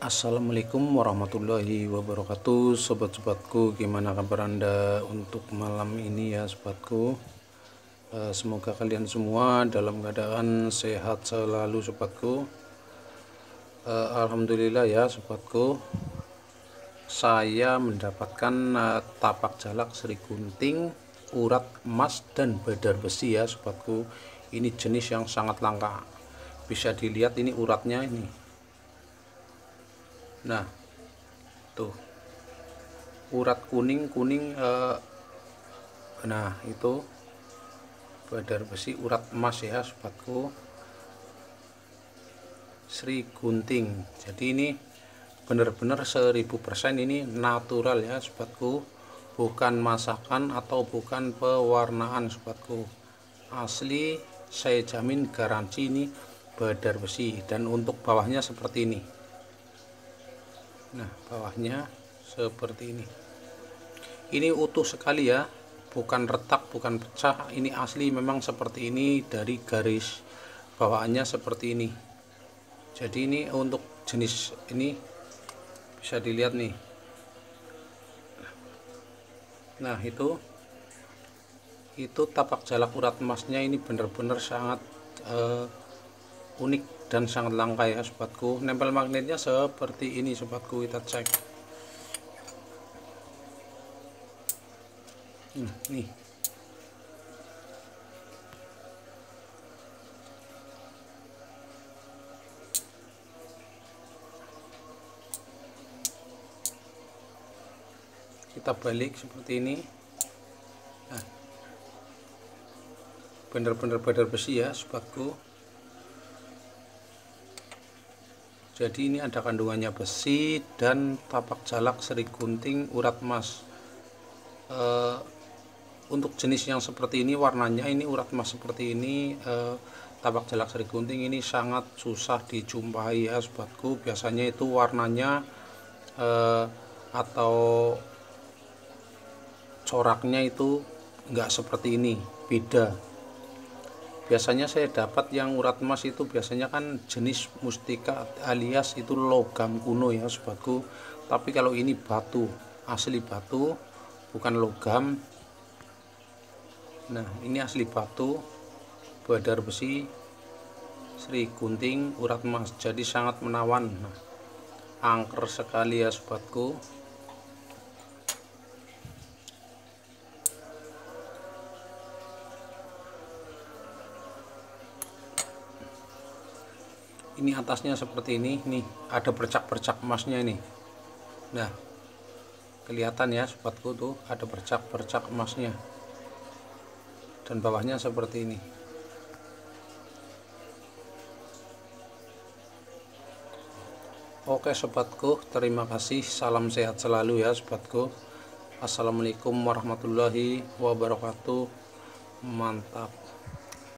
Assalamualaikum warahmatullahi wabarakatuh Sobat-sobatku. Gimana kabar anda untuk malam ini ya sobatku? Eh, Semoga kalian semua dalam keadaan sehat selalu sobatku. Eh, Alhamdulillah ya sobatku. Saya mendapatkan eh, tapak jalak Sri Gunting Urat emas dan badar besi ya sobatku. Ini jenis yang sangat langka. Bisa dilihat ini uratnya ini nah tuh. Urat kuning kuning eh, nah itu. Badar besi urat emas ya sobatku Sri Gunting. Jadi ini benar-benar 1000% ini natural ya sobatku bukan masakan atau bukan pewarnaan sobatku asli saya jamin garansi ini badar besi. Dan untuk bawahnya seperti ini nah bawahnya seperti ini. Ini utuh sekali ya. Bukan retak bukan pecah. Ini asli memang seperti ini dari garis bawaannya seperti ini. Jadi ini untuk jenis ini bisa dilihat nih. Nah itu itu tapak jalak urat emasnya ini benar-benar sangat eh, unik dan sangat langka ya sobatku. Nempel magnetnya seperti ini sobatku. Kita cek. Hmm, nih. Kita balik seperti ini. Nah, benar-benar badar besi ya sobatku jadi ini ada kandungannya besi dan tapak jalak seri gunting urat emas e, untuk jenis yang seperti ini warnanya ini urat emas seperti ini e, tapak jalak seri gunting ini sangat susah dijumpai ya sobatku biasanya itu warnanya e, atau coraknya itu enggak seperti ini beda biasanya saya dapat yang urat emas itu biasanya kan jenis mustika alias itu logam kuno ya sobatku tapi kalau ini batu asli batu bukan logam. Nah ini asli batu badar besi Sri Gunting urat emas. Jadi sangat menawan. Nah, angker sekali ya sobatku ini atasnya seperti ini nih ada bercak-bercak emasnya ini. Nah kelihatan ya sobatku tuh ada bercak-bercak emasnya. Dan bawahnya seperti ini. Oke sobatku terima kasih. Salam sehat selalu ya sobatku Assalamualaikum warahmatullahi wabarakatuh. Mantap